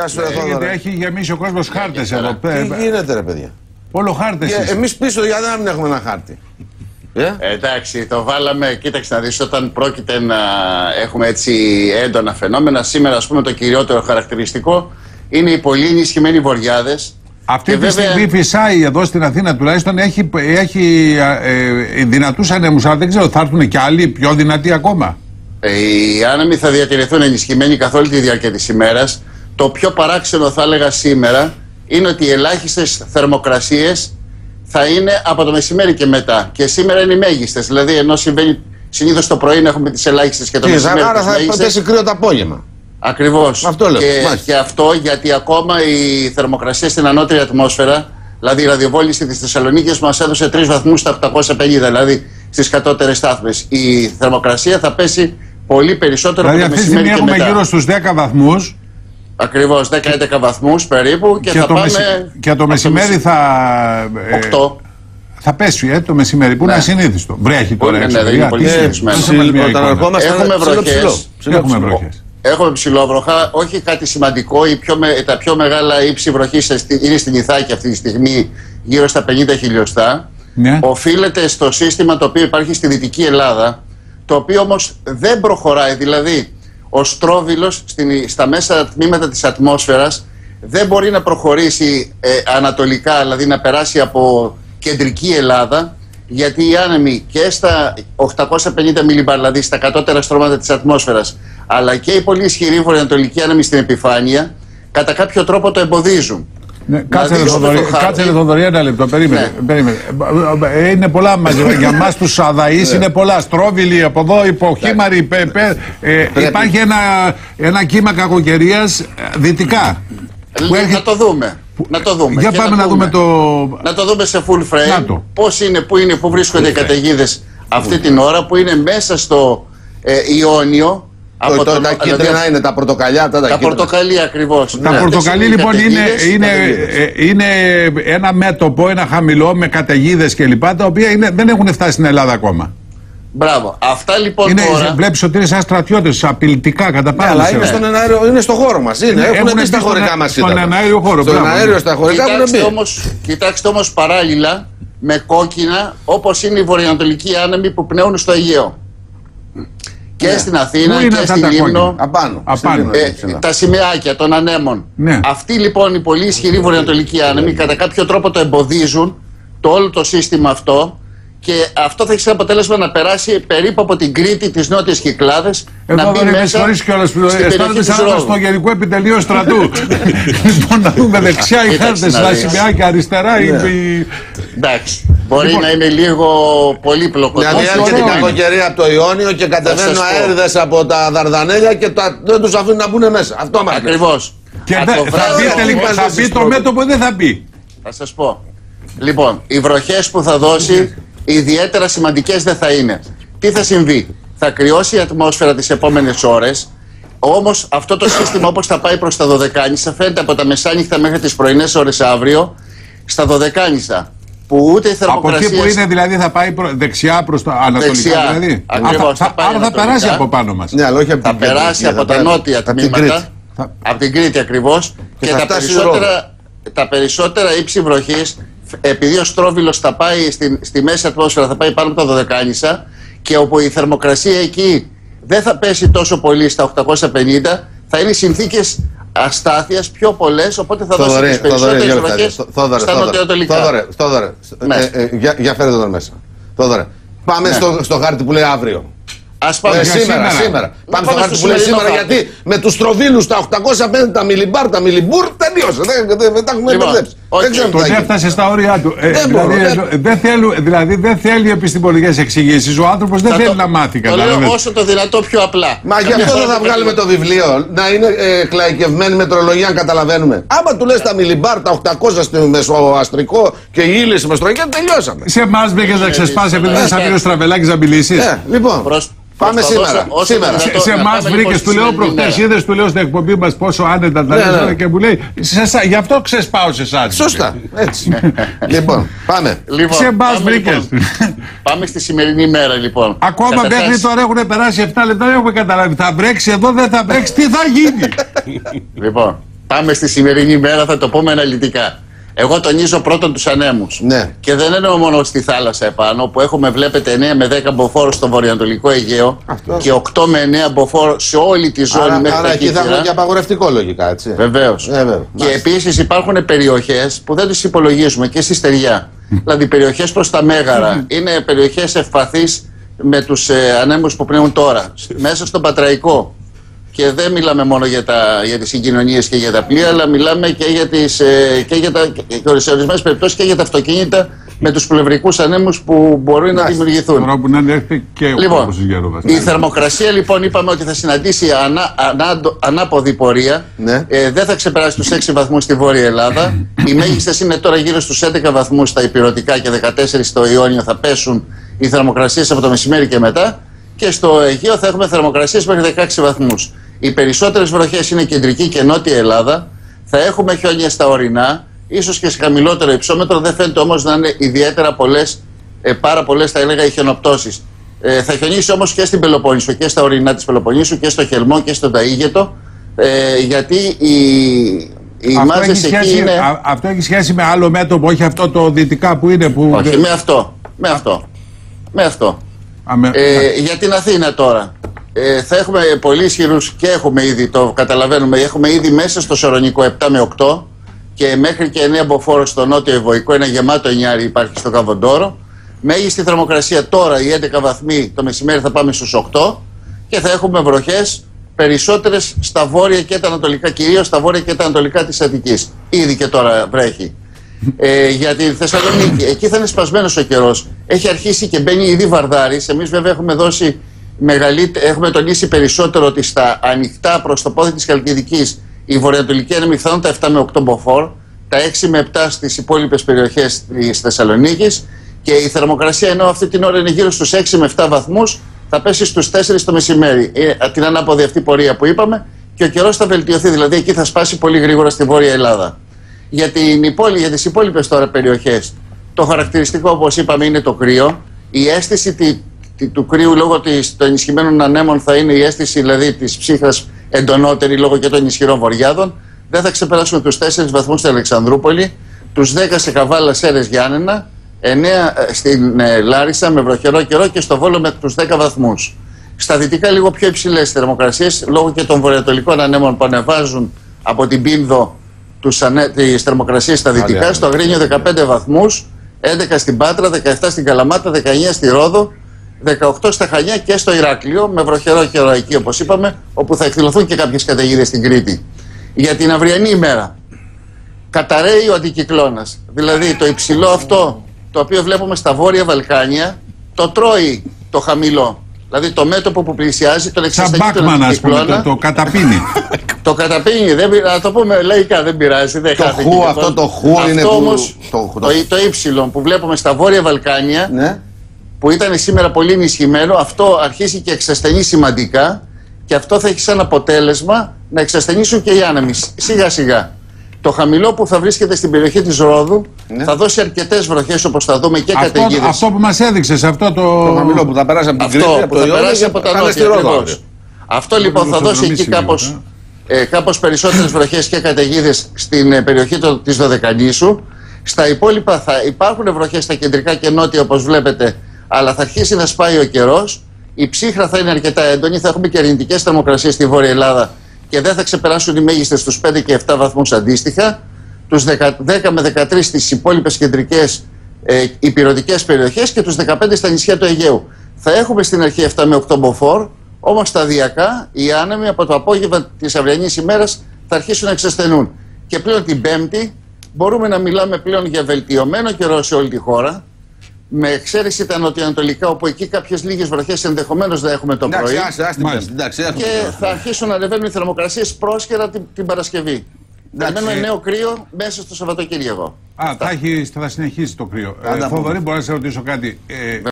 Γεια σου, ρε Ε, Γιατί Θόδωρε. έχει γεμίσει ο κόσμος χάρτες εδώ. Τι Ε, γίνεται, ρε παιδιά. Όλο χάρτες. Εμείς πίσω, γιατί να μην έχουμε ένα χάρτη. Ε; Εντάξει, το βάλαμε. Κοίταξε να δεις, όταν πρόκειται να έχουμε έτσι έντονα φαινόμενα, σήμερα ας πούμε το κυριότερο χαρακτηριστικό είναι οι πολύ ενισχυμένοι βοριάδες. Αυτή Και τη βέβαια- στιγμή φυσάει εδώ στην Αθήνα τουλάχιστον έχει, έχει ε, δυνατούς ανέμους. Αλλά δεν ξέρω, θα έρθουν και άλλοι πιο δυνατοί ακόμα. Ε, Οι άνεμοι θα διατηρηθούν ενισχυμένοι καθ' όλη τη διάρκεια της ημέρας. Το πιο παράξενο θα έλεγα σήμερα είναι ότι οι ελάχιστες θερμοκρασίες θα είναι από το μεσημέρι και μετά. Και σήμερα είναι οι μέγιστες. Δηλαδή ενώ συμβαίνει συνήθως το πρωί να έχουμε τις ελάχιστες και το Τι, θα, μεσημέρι άρα τις θα μέγιστες. πέσει κρύο το απόγευμα. Ακριβώς. Αυτό λέω. Και, Μάλιστα. και αυτό γιατί ακόμα η θερμοκρασία στην ανώτερη ατμόσφαιρα, δηλαδή η ραδιοβόληση της Θεσσαλονίκης, μας έδωσε 3 βαθμούς στα 850, δηλαδή στις κατώτερες στάθμες. Η θερμοκρασία θα πέσει πολύ περισσότερο Δηλαδή από το αυτή τη μεσημέρι στιγμή και έχουμε μετά. γύρω στους 10 βαθμούς Ακριβώς 10-11 βαθμούς περίπου και, και, θα το, πάμε. μεση- και το από μεσημέρι θα. ε, 8. θα πέσει ε, το μεσημέρι που είναι Ναι. ασυνήθιστο. Βρέχει τώρα Ναι, έξω. ναι, δεν παιδιά. είναι πολύ Τι- συνηθισμένο. δώσε μας μια Όταν εικόνα. ερχόμαστε Έχουμε ψηλό, βροχές. ψηλό, ψηλό, Έχουμε ψηλό. βροχές. Έχουμε ψηλόβροχα, όχι κάτι σημαντικό. Η πιο, με- τα πιο μεγάλα ύψη βροχής είναι στην Ιθάκη αυτή τη στιγμή, γύρω στα 50 χιλιοστά. Ναι. Οφείλεται στο σύστημα το οποίο υπάρχει στη Δυτική Ελλάδα, το οποίο όμως δεν προχωράει. Δηλαδή, ο στρόβιλος στην, στα μέσα τμήματα της ατμόσφαιρας δεν μπορεί να προχωρήσει ε, ανατολικά, δηλαδή να περάσει από κεντρική Ελλάδα, γιατί οι άνεμοι και στα 850 μιλιμπάρ, δηλαδή στα κατώτερα στρώματα της ατμόσφαιρας, αλλά και οι πολύ ισχυροί βορειοανατολικοί άνεμοι στην επιφάνεια, κατά κάποιο τρόπο το εμποδίζουν. Ναι, κάτσε, ρε, δείξουμε Θοδωρή, το χάρτη. κάτσε ρε Θοδωρή, ένα λεπτό. Περίμενε. Ναι. περίμενε. Ε, Είναι πολλά μαζί. Για εμά τους Σαδαεί είναι πολλά. Στρόβιλοι από εδώ, υποχήμαροι. πε- πε- ε, υπάρχει ένα, ένα κύμα κακοκαιρίας δυτικά. Που Ε, έρχεται- Να το δούμε. Να το δούμε. Για Και πάμε να δούμε το. Να το δούμε σε full Να frame. το. Πώς είναι, πού είναι, πού βρίσκονται οι Full frame. καταιγίδες αυτή την ώρα, που είναι μέσα στο ε, Ιόνιο. Το- το- τον- Τα δηλαδή, κίτρινα είναι τα πορτοκαλιά, αυτά τα τα κίτρινα. πορτοκαλί ακριβώς. Τα πορτοκαλί λοιπόν είναι, είναι, ε, είναι ένα μέτωπο, ένα χαμηλό με καταιγίδες κλπ. Τα οποία είναι, δεν έχουν φτάσει στην Ελλάδα ακόμα. Μπράβο. Αυτά λοιπόν Είναι, τώρα. Βλέπεις ότι είναι σαν στρατιώτες, απειλητικά κατά Ναι, πάνω. αλλά σε- είναι στον εναέριο, είναι στο χώρο μας. Είναι, Ναι, έχουν έχουν μπει μπει στα στον χωρικά ε- μας. στον εναέριο χώρο, Στον μπράβο. εναέριο στα χωρικά έχουν Κοιτάξτε μπει. όμως, κοιτάξτε όμως παράλληλα με κόκκινα όπως είναι οι βορειοανατολικοί άνεμοι που πνέουν στο Αιγαίο. Και Ναι. στην Αθήνα Πού είναι και αυτά στην τα Λίμνο. κόκκινα; Απάνω. Απάνω. Στην Λίμνο, Ε, ψηλά. τα σημαίακια των ανέμων. Ναι. Αυτοί λοιπόν οι πολύ ισχυροί βορειοανατολικοί άνεμοι κατά κάποιο τρόπο το εμποδίζουν το όλο το σύστημα αυτό και αυτό θα έχει σαν αποτέλεσμα να περάσει περίπου από την Κρήτη τις νότιες Κυκλάδες να Εδώ μπει δεν με μέσα συγχωρείς κιόλας που στην περιοχή αισθάνομαι της σαν να είμαι Ρόδου. στο Γενικό Επιτελείο Στρατού. λοιπόν, να δούμε δεξιά οι Κοίταξε χάρτες, να τα δεις. σημαίακια αριστερά. οι- οι- Εντάξει, μπορεί Λοιπόν. να είναι λίγο πολύπλοκος. Δηλαδή Όχι, έρχεται ωραίο η είναι. κακοκαιρία από το Ιόνιο και κατεβαίνουν σας πω. αέριδες από τα Δαρδανέλια και τα, δεν τους αφήνουν να μπουν μέσα. Αυτό μα Ακριβώς. Και Από δεν- το θα βράδυ μπει τελικά, όμως- θα μπει το μέτωπο ή δεν θα μπει; Θα σας πω. Λοιπόν, οι βροχές που θα δώσει ιδιαίτερα σημαντικές δεν θα είναι. Τι θα συμβεί; Θα κρυώσει η ατμόσφαιρα τις επόμενες ώρες. Όμως αυτό το σύστημα όπως θα πάει προς τα δωδεκάνησα φαίνεται από τα μεσάνυχτα μέχρι τις πρωινές ώρες αύριο στα δωδεκάνησα που ούτε η Από θερμοκρασία εκεί που είναι δηλαδή θα πάει προ- δεξιά προς τα ανατολικά Δεξιά. δηλαδή. Ακριβώς, Α, θα- θα πάει Άρα θα ανατολικά. περάσει από πάνω μας. Ναι, αλλά όχι από θα την Κρήτη, περάσει θα από τα περάσει νότια από την τμήματα. Κρήτη. Θα- Από την Κρήτη ακριβώς. Και, θα τα, φτάσει περισσότερα, τα περισσότερα ύψη βροχής, επειδή ο στρόβιλος θα πάει στη, στη μέση ατμόσφαιρα, θα πάει πάνω από τα δωδεκάνησα και όπου η θερμοκρασία εκεί δεν θα πέσει τόσο πολύ στα 850, θα είναι συνθήκες αστάθειας πιο πολλές, οπότε θα δώσει Θοδωρή, τις Θοδωρή, περισσότερε για λεπτά, βροχέ Θ- Θόδωρε, στα Θόδωρε, νοτιοανατολικά. Θόδωρε, Θόδωρε, Ναι. ε, ε, για, για φέρετε τον μέσα. Θόδωρε, πάμε Ναι. στο, στο χάρτη που λέει αύριο. Α πάμε Ε, για σήμερα, σήμερα. σήμερα. Να Πάμε στο πάμε χάρτη στο που λέει σημερινό σήμερα χάρτη. γιατί με τους τροβίλου τα 850, τα μιλιμπάρ, τα μιλιμπούρ τελείωσε. Δεν, δεν, δεν τα έχουμε Λοιπόν, μπερδέψει. Οκ. Δεν ξέρω τι Τον θα γίνει. έφτασε στα όρια του. Ε, Δεν δηλαδή, μπορώ, ε, δεν- δεν θέλουν- δηλαδή δεν θέλει επιστημονικές εξηγήσεις. Ο άνθρωπος δεν Θα θέλει το- να μάθει. Το λέω κατάλαβες; όσο το δυνατό πιο απλά. Μα γι' αυτό δεν θα βγάλουμε το βιβλίο. Να είναι ε, κλαϊκευμένη μετρολογία, αν καταλαβαίνουμε. Άμα του λες τα μιλιμπάρ, τα 800 στο μεσοαστρικό και η ύλη στη μεσοαστρική, τελειώσαμε. Σε εμάς μπήκε να ξεσπάσει επειδή δεν σαν ο Στραβελάκης να μιλήσεις. Ε, λοιπόν, Προς- πάμε προσπαθώ σήμερα. όσο σήμερα. δυνατόν. Σε, σε να εμάς πάμε λοιπόν βρήκες, στη του λέω σημερινή προχτές, μέρα. είδες του λέω στην εκπομπή μας πόσο άνετα τα Ναι, λες ναι. και μου λέει, σε, εσά- γι' αυτό ξεσπάω σε εσάς. Σωστά. Έτσι. λοιπόν, πάμε. Λοιπόν, Σε εμάς πάμε, βρήκες. λοιπόν. πάμε στη σημερινή μέρα λοιπόν. Ακόμα Καταρχάς, μέχρι τώρα έχουν περάσει 7 λεπτά, δεν έχουμε καταλάβει. Θα βρέξει εδώ, δεν θα βρέξει, τι θα γίνει. Λοιπόν, πάμε στη σημερινή μέρα, θα το πούμε αναλυτικά. Εγώ τονίζω πρώτον τους ανέμους. Ναι. Και δεν εννοώ μόνο στη θάλασσα επάνω, που έχουμε, βλέπετε, 9 με 10 μποφόρ στο βορειοανατολικό Αιγαίο Αυτός. και 8 με 9 μποφόρ σε όλη τη ζώνη Άρα, μέχρι άρα τα εκεί θα Κύθυρα. έχουμε και απαγορευτικό λογικά, έτσι. Βεβαίως. Ε, βέβαια. Και Μάλιστα. επίσης υπάρχουν περιοχές που δεν τις υπολογίζουμε και στη στεριά. δηλαδή περιοχές προς τα Μέγαρα. Είναι περιοχές ευπαθείς με τους ε, ανέμους που πνέουν τώρα. Μέσα στον Πατραϊκό. Και δεν μιλάμε μόνο για, τα, για τις συγκοινωνίες και για τα πλοία, αλλά μιλάμε και για, τις, ε, και για τα, και σε ορισμένες περιπτώσεις και για τα αυτοκίνητα με τους πλευρικούς ανέμους που μπορεί να Εντάξει, δημιουργηθούν. Τώρα που να έρθει και ο Λοιπόν, κόρπος της Γέροβας. η θερμοκρασία λοιπόν είπαμε ότι θα συναντήσει ανά, ανά, ανάποδη πορεία. Ναι. Ε, δεν θα ξεπεράσει τους 6 βαθμούς στη Βόρεια Ελλάδα. Οι μέγιστες είναι τώρα γύρω στους 11 βαθμούς στα υπηρετικά και 14 στο Ιόνιο θα πέσουν οι θερμοκρασίες από το μεσημέρι και μετά. Και στο Αιγαίο θα έχουμε θερμοκρασίες μέχρι 16 βαθμούς. Οι περισσότερες βροχές είναι κεντρική και νότια Ελλάδα. Θα έχουμε χιόνια στα ορεινά, ίσως και σε χαμηλότερο υψόμετρο. Δεν φαίνεται όμως να είναι ιδιαίτερα πολλές, ε, πάρα πολλές θα έλεγα οι χιονοπτώσεις. Ε, θα χιονίσει όμως και στην Πελοπόννησο και στα ορεινά της Πελοποννήσου και στο Χελμό και στον Ταΐγετο ε, γιατί οι, οι αυτό, μάζες έχει εκεί σχέση, είναι... α- αυτό έχει σχέση με άλλο μέτωπο, όχι αυτό το δυτικά που είναι. Που... Όχι, με αυτό. Με αυτό. Με αυτό. Α, με- Ε, για την Αθήνα τώρα. Ε, θα έχουμε πολύ ισχυρούς και έχουμε ήδη, το καταλαβαίνουμε, έχουμε ήδη μέσα στο Σορονικό 7 με 8 και μέχρι και 9 μποφόρ στο νότιο Ευωικό, ένα γεμάτο εννιάρι υπάρχει στο Καβοντόρο. Μέγιστη θερμοκρασία τώρα, οι 11 βαθμοί, το μεσημέρι θα πάμε στους 8 και θα έχουμε βροχές περισσότερες στα βόρεια και τα ανατολικά, κυρίως στα βόρεια και τα ανατολικά της Αττικής. Ήδη και τώρα βρέχει. Ε, για τη Θεσσαλονίκη, εκεί θα είναι σπασμένος ο καιρός. Έχει αρχίσει και μπαίνει ήδη βαρδάρη. Εμείς βέβαια έχουμε δώσει μεγαλύτερη, έχουμε τονίσει περισσότερο ότι στα ανοιχτά προς το πόδι της Καλκιδική η βορειοανατολική είναι πιθανόν τα 7 με 8 μποφόρ, τα 6 με 7 στις υπόλοιπες περιοχές της Θεσσαλονίκης και η θερμοκρασία ενώ αυτή την ώρα είναι γύρω στους 6 με 7 βαθμούς, θα πέσει στους 4 το μεσημέρι. Ε, την ανάποδη αυτή πορεία που είπαμε και ο καιρός θα βελτιωθεί. Δηλαδή εκεί θα σπάσει πολύ γρήγορα στη Βόρεια Ελλάδα. Για, την υπόλοι, για τις υπόλοιπες τώρα περιοχές το χαρακτηριστικό όπως είπαμε είναι το κρύο η αίσθηση τη, τη- του κρύου λόγω της, των ενισχυμένων ανέμων θα είναι η αίσθηση δηλαδή της ψύχας εντονότερη λόγω και των ισχυρών βορειάδων δεν θα ξεπεράσουμε τους 4 βαθμούς στην Αλεξανδρούπολη τους 10 σε Καβάλα Σέρες Γιάννενα 9 ε, στην ε, Λάρισα με βροχερό καιρό και στο Βόλο με τους 10 βαθμούς στα δυτικά λίγο πιο υψηλές θερμοκρασίες λόγω και των βορειοανατολικών ανέμων που ανεβάζουν από την Πίνδο τους ανε... τις θερμοκρασίες στα δυτικά, άνεμο. στο Αγρίνιο 15 βαθμούς, 11 στην Πάτρα, 17 στην Καλαμάτα, 19 στη Ρόδο, 18 στα Χανιά και στο Ηράκλειο, με βροχερό καιρό εκεί όπως είπαμε, όπου θα εκδηλωθούν και κάποιες καταιγίδες στην Κρήτη. Για την αυριανή ημέρα, καταραίει ο αντικυκλώνας, δηλαδή το υψηλό αυτό το οποίο βλέπουμε στα Βόρεια Βαλκάνια, το τρώει το χαμηλό. Δηλαδή το μέτωπο που πλησιάζει τον Σαν εξασθενεί τον Μπάκμαν, ας πούμε, αντικυκλώνα. το, το καταπίνει. Το καταπίνει, δεν πειράζει, να το πούμε λαϊκά, δεν πειράζει. Δεν Το χάθηκε χου, και αυτό αυτό. το χου Αυτό είναι που- όμως, το- το, το- το, ύψιλον που βλέπουμε στα Βόρεια Βαλκάνια, Ναι. Που ήταν σήμερα πολύ ενισχυμένο, αυτό αρχίζει και εξασθενεί σημαντικά και αυτό θα έχει σαν αποτέλεσμα να εξασθενήσουν και οι άνεμοι σιγά σιγά. Το χαμηλό που θα βρίσκεται στην περιοχή της Ρόδου Ναι. θα δώσει αρκετές βροχές όπως θα δούμε και αυτό, καταιγίδες. αυτό που μας έδειξες, αυτό το. Το χαμηλό που θα περάσει από την Αυτό Κρήτη, που από το θα Ιόνιο περάσει και από τα θα είναι στη νότια. Ρόδο ακριβώς. αύριο. Αυτό λοιπόν θα στο δώσει εκεί δρομίσι κάπως, λίγο, ε, κάπως περισσότερες βροχές και καταιγίδες στην ε, περιοχή το, της Δωδεκανήσου. Στα υπόλοιπα θα υπάρχουν βροχές στα κεντρικά και νότια όπως βλέπετε, αλλά θα αρχίσει να σπάει ο καιρός. Η ψύχρα θα είναι αρκετά έντονη, θα έχουμε και αρνητικές θερμοκρασίες στη Βόρεια Ελλάδα και δεν θα ξεπεράσουν οι μέγιστες στους 5 και 7 βαθμούς αντίστοιχα. Τους 10, 10 με 13 στις υπόλοιπες κεντρικές ε, υπηρετικές περιοχές και τους 15 στα νησιά του Αιγαίου. Θα έχουμε στην αρχή 7 με 8 μποφόρ, όμως σταδιακά οι άνεμοι από το απόγευμα της αυριανής ημέρας θα αρχίσουν να εξασθενούν. Και πλέον την Πέμπτη μπορούμε να μιλάμε πλέον για βελτιωμένο καιρό σε όλη τη χώρα, με εξαίρεση τα νοτιοανατολικά, όπου εκεί κάποιες λίγες βροχές ενδεχομένως θα έχουμε το Εντάξει, πρωί. άσε, άσε την Μάλιστα. Πέμπτη. Εντάξει, έχουμε Και την θα αρχίσουν να ανεβαίνουν οι θερμοκρασίες πρόσκαιρα την, την Παρασκευή. Περιμένουμε νέο κρύο μέσα στο Σαββατοκύριακο. Α, θα, έχει, θα συνεχίσει το κρύο. Ε, Άντα, Θοδωρή, μπορώ να σε ρωτήσω κάτι. Ε,